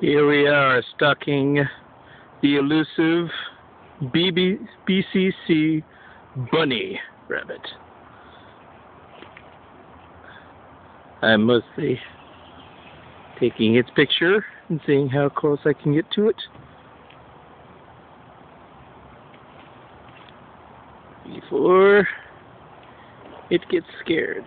Here we are stalking the elusive BB, BCC bunny rabbit. I'm mostly taking its picture and seeing how close I can get to it. Before it gets scared.